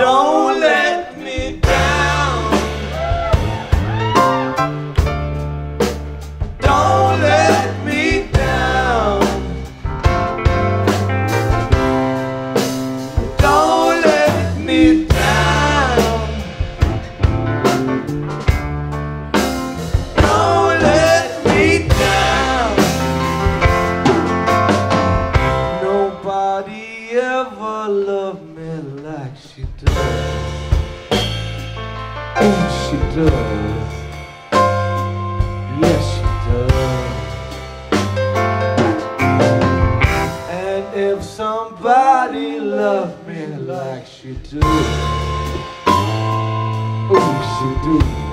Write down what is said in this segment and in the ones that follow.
Don't like she does. Oh, she does. Yes, she does. And if somebody loved me like she do, oh, she do.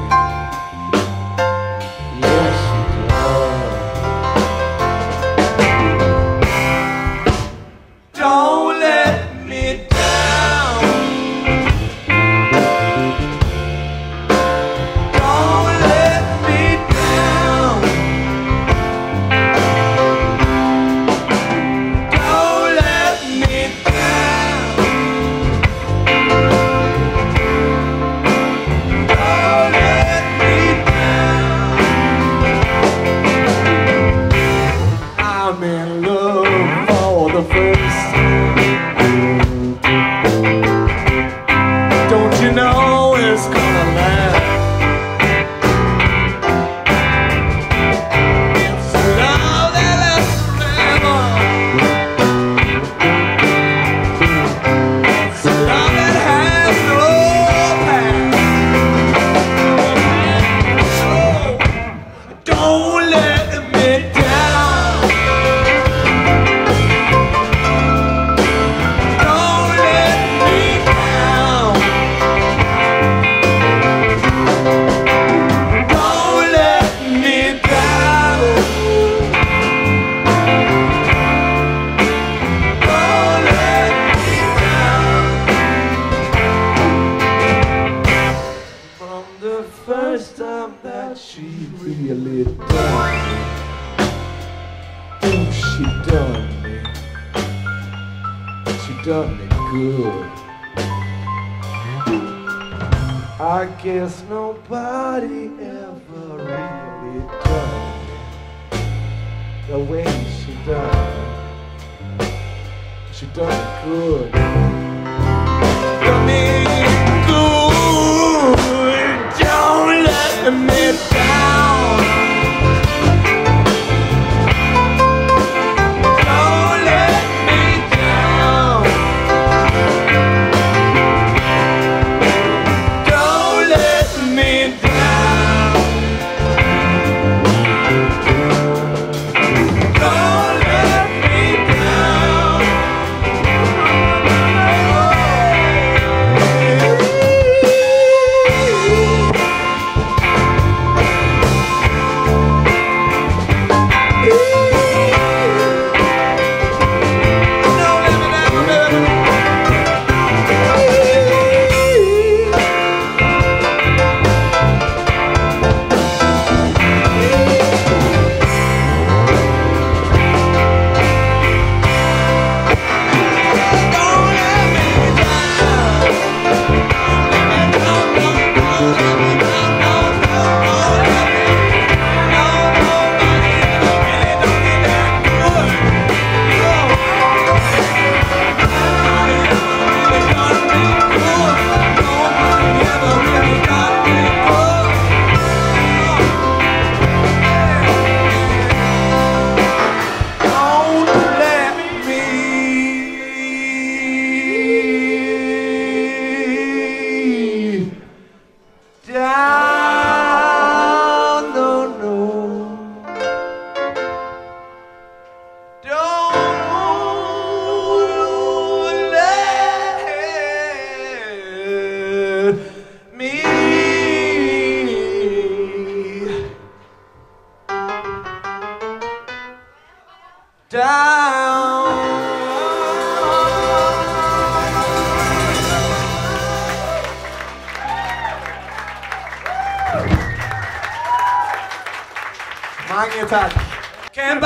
She really done me, oh, she done me. She done me good. I guess nobody ever really done me the way she done. She done me good. Down. Tak. Kæmpe